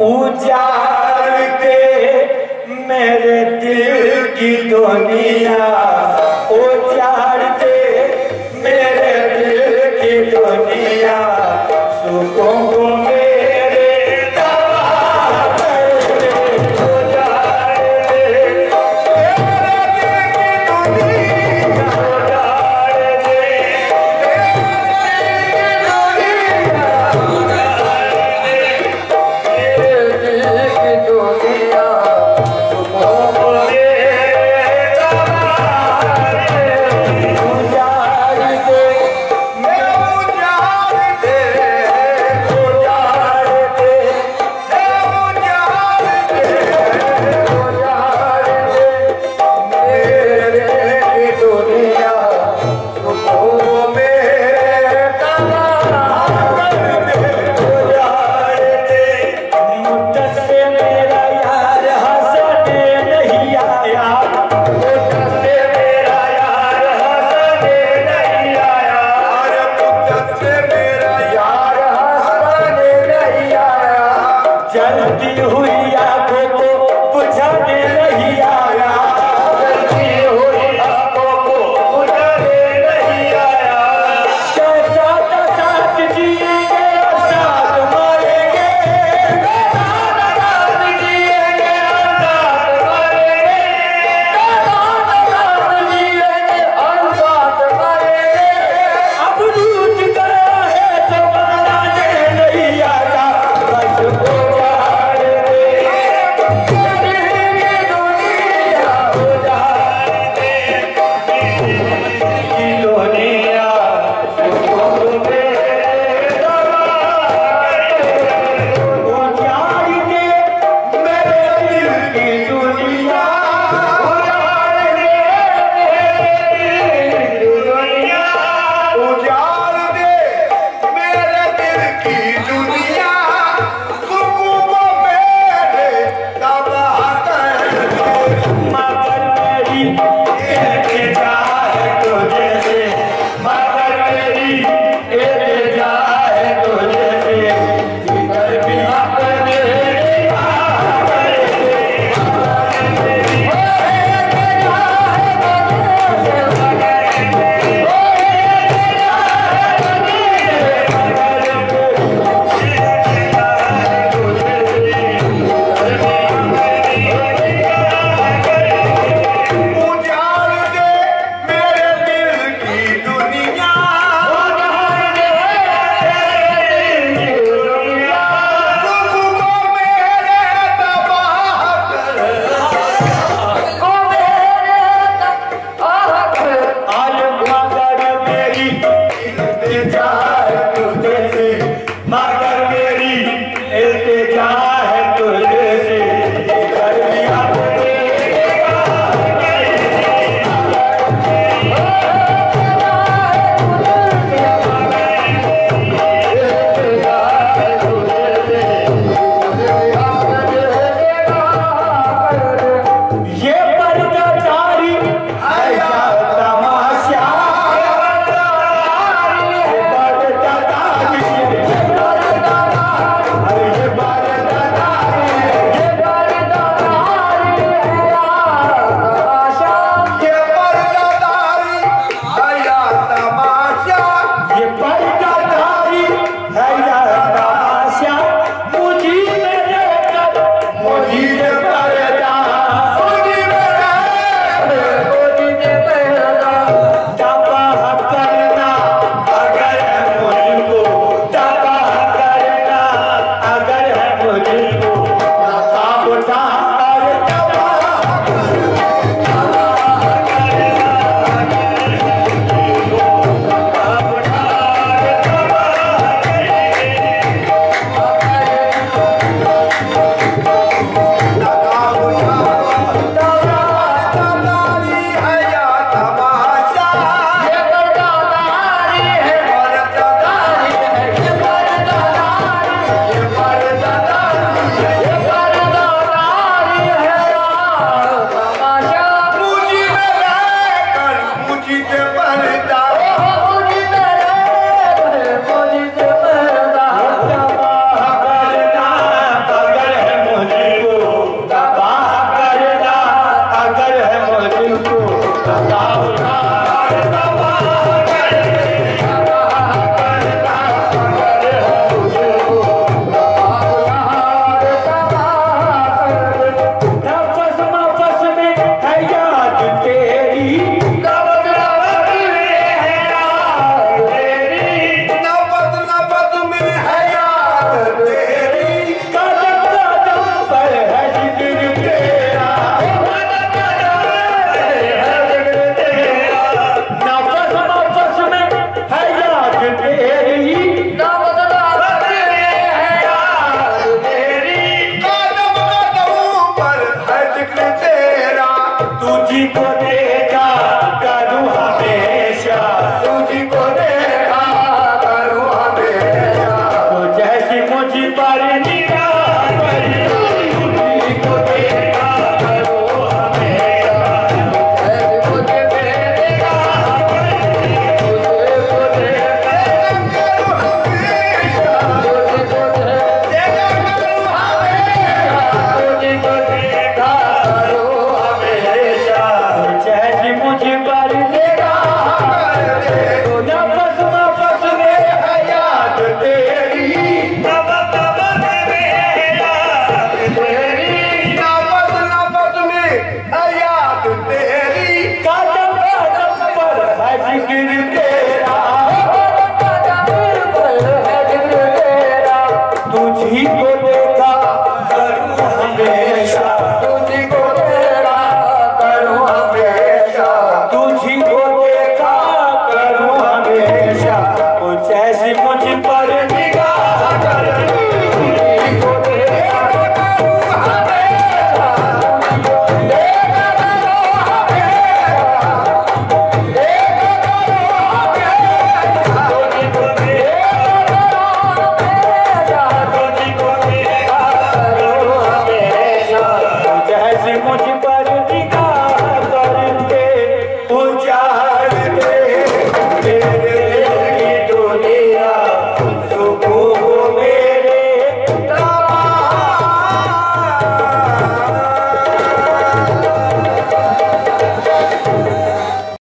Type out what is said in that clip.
उजाड़ के मेरे दिल की दुनिया।